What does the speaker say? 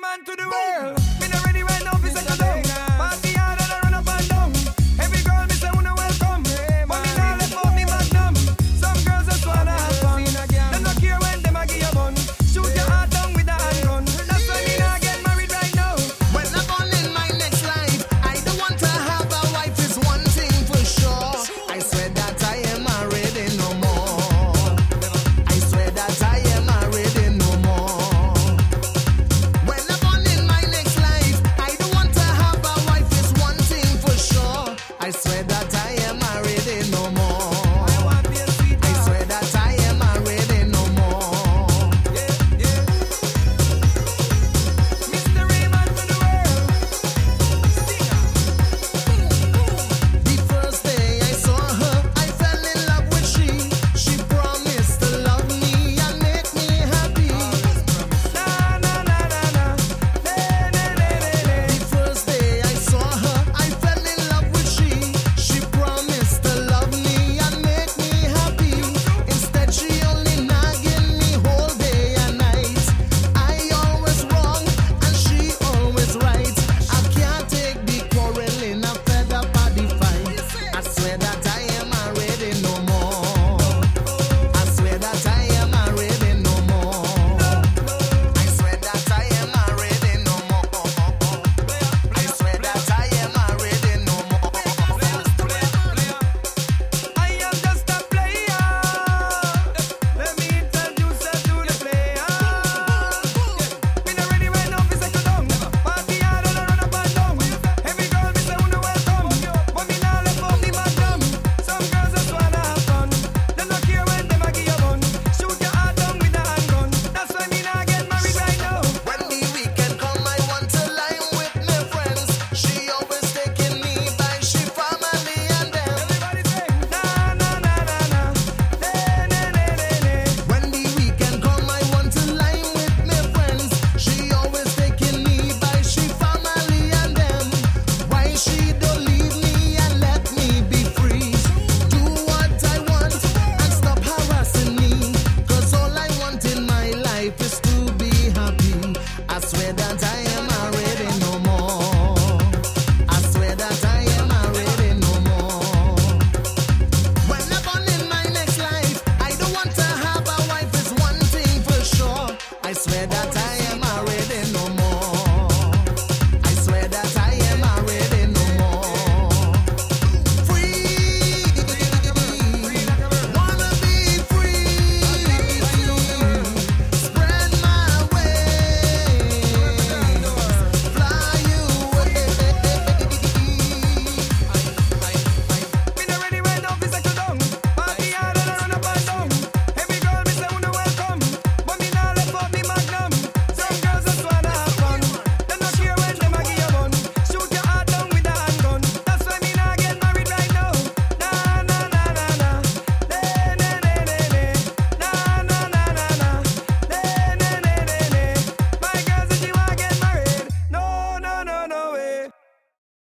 man to the world. Me not ready right now for such a thing. This.